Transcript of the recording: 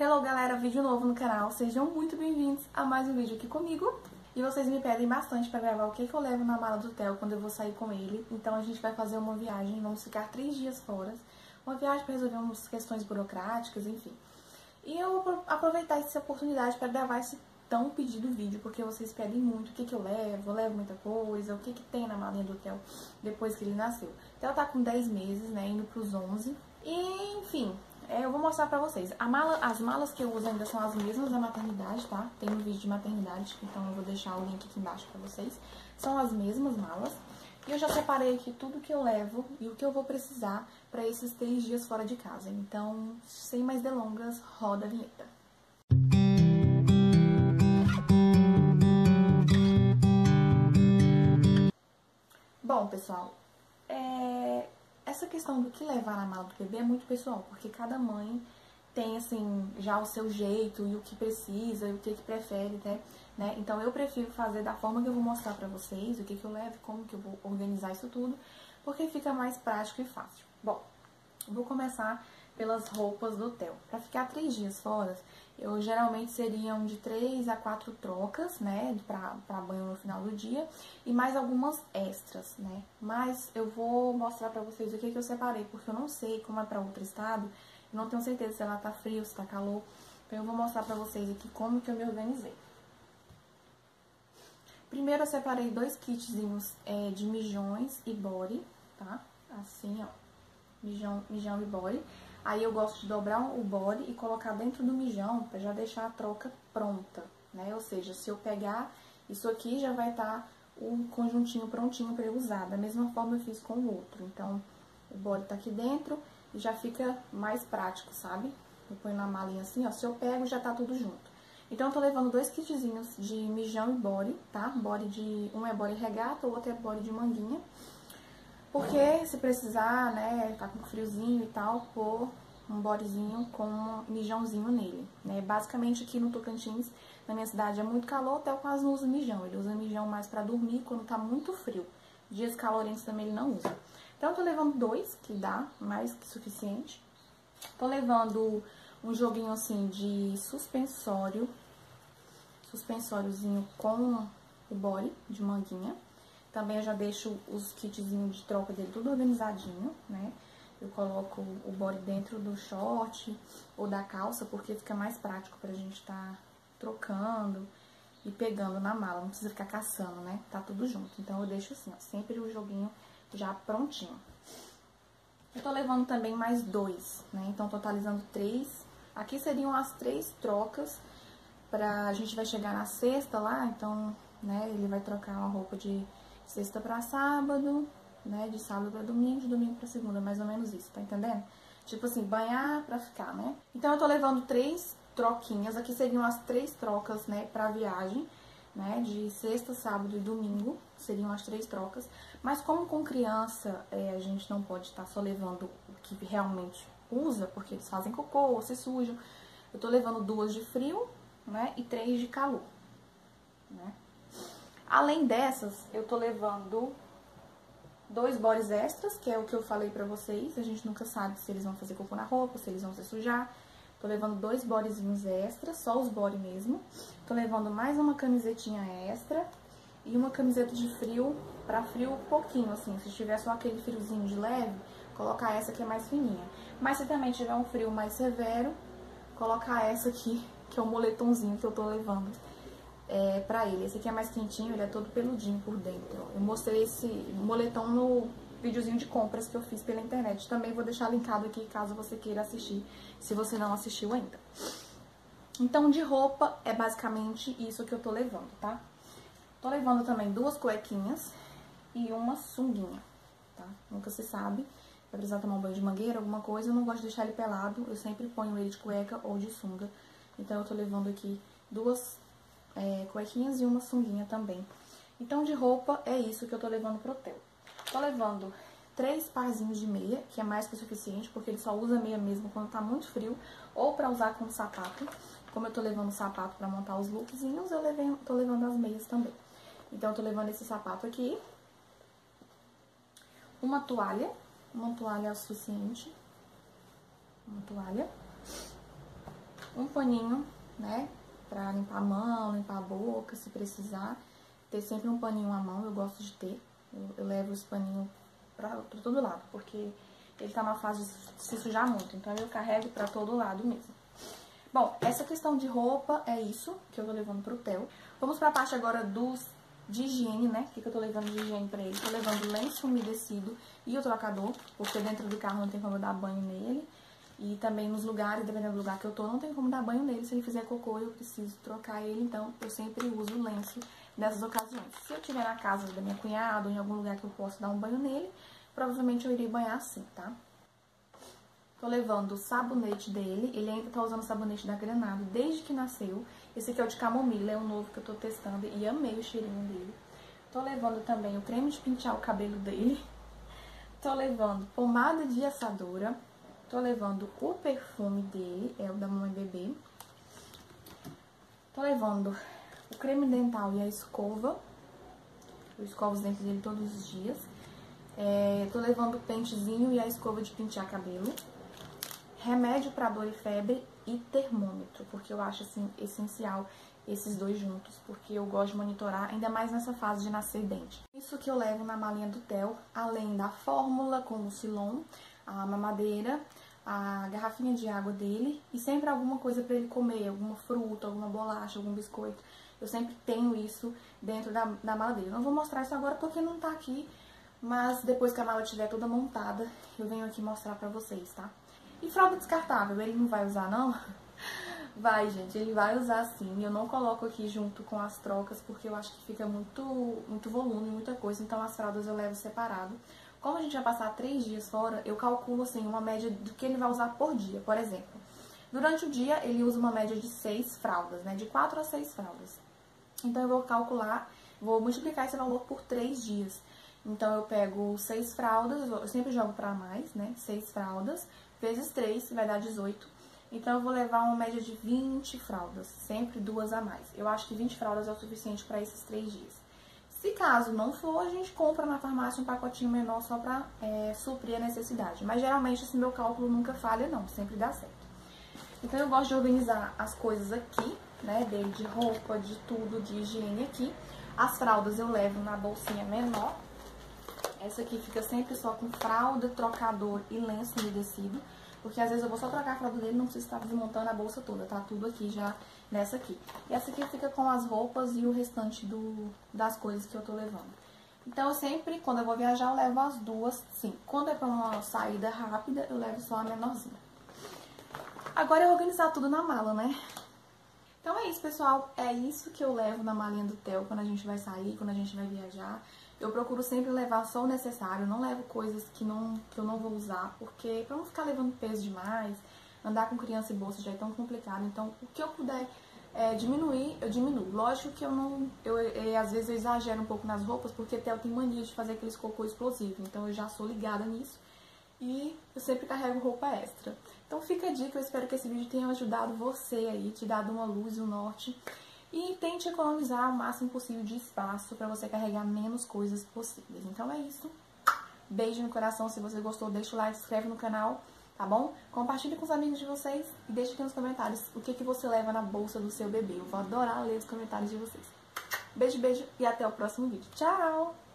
Hello galera, vídeo novo no canal, sejam muito bem-vindos a mais um vídeo aqui comigo. E vocês me pedem bastante pra gravar o que, que eu levo na mala do Theo quando eu vou sair com ele. Então a gente vai fazer uma viagem, vamos ficar três dias fora. Uma viagem pra resolver umas questões burocráticas, enfim. E eu vou aproveitar essa oportunidade pra gravar esse tão pedido vídeo, porque vocês pedem muito o que, que eu levo, eu levo muita coisa, o que, que tem na malinha do Theo depois que ele nasceu. Theo tá com 10 meses, né, indo pros 11. E, enfim, é, eu vou mostrar pra vocês. Mala, as malas que eu uso ainda são as mesmas da maternidade, tá? Tem um vídeo de maternidade, então eu vou deixar o link aqui embaixo pra vocês. São as mesmas malas. E eu já separei aqui tudo que eu levo e o que eu vou precisar pra esses três dias fora de casa. Então, sem mais delongas, roda a vinheta. Bom, pessoal, essa questão do que levar na mala do bebê é muito pessoal, porque cada mãe tem, assim, já o seu jeito e o que precisa e o que, que prefere, né? né? Então, eu prefiro fazer da forma que eu vou mostrar pra vocês, o que, que eu levo, como que eu vou organizar isso tudo, porque fica mais prático e fácil. Bom, vou começar pelas roupas do hotel. Pra ficar três dias fora, eu geralmente seriam de três a quatro trocas, né, pra banho no final do dia, e mais algumas extras, né. Mas eu vou mostrar pra vocês o que, que eu separei, porque eu não sei como é pra outro estado, não tenho certeza se ela tá frio, se tá calor, então eu vou mostrar pra vocês aqui como que eu me organizei. Primeiro eu separei dois kitzinhos é, de mijões e body, tá? Assim, ó, mijão, mijão e body. Aí eu gosto de dobrar o body e colocar dentro do mijão pra já deixar a troca pronta, né? Ou seja, se eu pegar isso aqui, já vai estar tá o conjuntinho prontinho pra eu usar. Da mesma forma eu fiz com o outro. Então, o body tá aqui dentro e já fica mais prático, sabe? Eu ponho na malinha assim, ó. Se eu pego, já tá tudo junto. Então, eu tô levando dois kitzinhos de mijão e body, tá? Body de... Um é body regata, o outro é body de manguinha. Porque se precisar, né, tá com friozinho e tal, pôr um bodezinho com um mijãozinho nele, né? Basicamente aqui no Tocantins, na minha cidade, é muito calor, até eu quase não uso mijão. Ele usa mijão mais pra dormir quando tá muito frio. Dias calorentos também ele não usa. Então eu tô levando dois, que dá, mais que suficiente. Tô levando um joguinho assim de suspensório, suspensóriozinho com o body de manguinha. Também eu já deixo os kitzinhos de troca dele tudo organizadinho, né? Eu coloco o body dentro do short ou da calça, porque fica mais prático pra gente tá trocando e pegando na mala. Não precisa ficar caçando, né? Tá tudo junto. Então, eu deixo assim, ó, sempre o joguinho já prontinho. Eu tô levando também mais dois, né? Então, totalizando três. Aqui seriam as três trocas pra... A gente vai chegar na sexta lá, então, né, ele vai trocar uma roupa de sexta pra sábado, né, de sábado pra domingo, de domingo pra segunda, mais ou menos isso, tá entendendo? Tipo assim, banhar pra ficar, né? Então eu tô levando três troquinhas, aqui seriam as três trocas, né, pra viagem, né, de sexta, sábado e domingo, seriam as três trocas. Mas como com criança é, a gente não pode estar só levando o que realmente usa, porque eles fazem cocô ou se sujam, eu tô levando duas de frio, né, e três de calor, né? Além dessas, eu tô levando dois bodies extras, que é o que eu falei pra vocês. A gente nunca sabe se eles vão fazer cocô na roupa, se eles vão se sujar. Tô levando dois bodyzinhos extras, só os body mesmo. Tô levando mais uma camisetinha extra e uma camiseta de frio, pra frio pouquinho, assim. Se tiver só aquele friozinho de leve, colocar essa que é mais fininha. Mas se também tiver um frio mais severo, colocar essa aqui, que é o moletomzinho que eu tô levando é, pra ele. Esse aqui é mais quentinho, ele é todo peludinho por dentro. Eu mostrei esse moletom no videozinho de compras que eu fiz pela internet. Também vou deixar linkado aqui caso você queira assistir, se você não assistiu ainda. Então, de roupa, é basicamente isso que eu tô levando, tá? Tô levando também duas cuequinhas e uma sunguinha, tá? Nunca se sabe. Vai precisar tomar um banho de mangueira, alguma coisa, eu não gosto de deixar ele pelado. Eu sempre ponho ele de cueca ou de sunga. Então, eu tô levando aqui duas é, cuequinhas e uma sunguinha também. Então, de roupa, é isso que eu tô levando pro hotel. Tô levando três parzinhos de meia, que é mais que o suficiente, porque ele só usa meia mesmo quando tá muito frio, ou pra usar como sapato. Como eu tô levando sapato pra montar os lookzinhos, eu levei, tô levando as meias também. Então, eu tô levando esse sapato aqui. Uma toalha, uma toalha é o suficiente. Uma toalha. um paninho, né, pra limpar a mão, limpar a boca, se precisar. Ter sempre um paninho à mão, eu gosto de ter. Eu, eu levo esse paninho pra todo lado, porque ele tá na fase de se sujar muito. Então eu carrego pra todo lado mesmo. Bom, essa questão de roupa é isso que eu tô levando pro Theo. Vamos pra parte agora dos de higiene, né? O que, que eu tô levando de higiene pra ele? Tô levando lenço umedecido e o trocador, porque dentro do carro não tem como eu dar banho nele. E também nos lugares, dependendo do lugar que eu tô, não tem como dar banho nele. Se ele fizer cocô, eu preciso trocar ele, então eu sempre uso o lenço nessas ocasiões. Se eu estiver na casa da minha cunhada ou em algum lugar que eu possa dar um banho nele, provavelmente eu irei banhar assim, tá? Tô levando o sabonete dele, ele ainda tá usando o sabonete da Granada desde que nasceu. Esse aqui é o de camomila, é o novo que eu tô testando e amei o cheirinho dele. Tô levando também o creme de pentear o cabelo dele. Tô levando pomada de assadora. Tô levando o perfume dele, é o da Mamãe Bebê. Tô levando o creme dental e a escova. Eu escovo os dentes dele todos os dias. É, tô levando o pentezinho e a escova de pentear cabelo remédio para dor e febre e termômetro, porque eu acho assim essencial esses dois juntos, porque eu gosto de monitorar, ainda mais nessa fase de nascer dente. Isso que eu levo na malinha do Theo, além da fórmula com o Silon, a mamadeira, a garrafinha de água dele e sempre alguma coisa para ele comer, alguma fruta, alguma bolacha, algum biscoito. Eu sempre tenho isso dentro da, da mala dele. não vou mostrar isso agora porque não tá aqui, mas depois que a mala estiver toda montada, eu venho aqui mostrar pra vocês, tá? E fralda descartável, ele não vai usar não? Vai, gente, ele vai usar sim. Eu não coloco aqui junto com as trocas, porque eu acho que fica muito, muito volume, muita coisa. Então as fraldas eu levo separado. Como a gente vai passar três dias fora, eu calculo, assim, uma média do que ele vai usar por dia, por exemplo. Durante o dia, ele usa uma média de seis fraldas, né? De quatro a seis fraldas. Então eu vou calcular, vou multiplicar esse valor por três dias. Então eu pego seis fraldas, eu sempre jogo pra mais, né? Seis fraldas, vezes 3 vai dar 18. Então, eu vou levar uma média de 20 fraldas, sempre duas a mais. Eu acho que 20 fraldas é o suficiente para esses três dias. Se caso não for, a gente compra na farmácia um pacotinho menor só para é, suprir a necessidade. Mas geralmente esse meu cálculo nunca falha não, sempre dá certo. Então eu gosto de organizar as coisas aqui, né, dele de roupa, de tudo, de higiene aqui. As fraldas eu levo na bolsinha menor, essa aqui fica sempre só com fralda, trocador e lenço umedecido. Porque às vezes eu vou só trocar a fralda dele, não preciso estar desmontando a bolsa toda, tá tudo aqui já nessa aqui. E essa aqui fica com as roupas e o restante do, das coisas que eu tô levando. Então, eu sempre, quando eu vou viajar, eu levo as duas, sim. Quando é pra uma saída rápida, eu levo só a menorzinha. Agora é organizar tudo na mala, né? Então é isso, pessoal. É isso que eu levo na malinha do Theo quando a gente vai sair, quando a gente vai viajar. Eu procuro sempre levar só o necessário, não levo coisas que, não, que eu não vou usar, porque pra não ficar levando peso demais, andar com criança e bolsa já é tão complicado. Então, o que eu puder é, diminuir, eu diminuo. Lógico que eu não. Eu, eu, às vezes eu exagero um pouco nas roupas, porque até eu tenho mania de fazer aqueles cocô explosivo. Então eu já sou ligada nisso. E eu sempre carrego roupa extra. Então fica a dica, eu espero que esse vídeo tenha ajudado você aí, te dado uma luz e um norte e tente economizar o máximo possível de espaço para você carregar menos coisas possíveis. Então é isso. Beijo no coração. Se você gostou, deixa o like, se inscreve no canal, tá bom? Compartilhe com os amigos de vocês e deixe aqui nos comentários o que, que você leva na bolsa do seu bebê. Eu vou adorar ler os comentários de vocês. Beijo, beijo e até o próximo vídeo. Tchau!